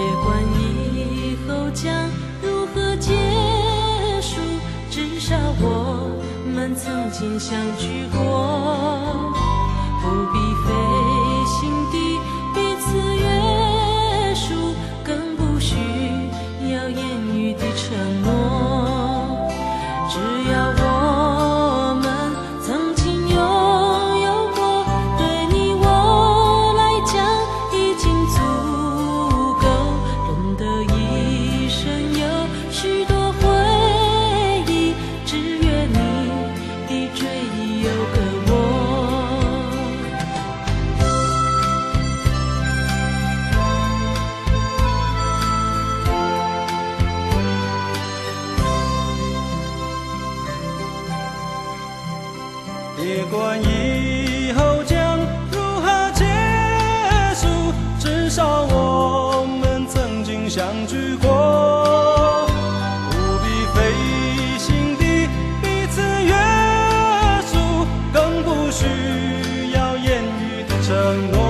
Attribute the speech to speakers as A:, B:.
A: 别管以后将如何结束，至少我们曾经相聚过，不必非。
B: 别管以后将如何结束，至少我们曾经相聚过。不必费心地彼此约束，更不需要言语的承诺。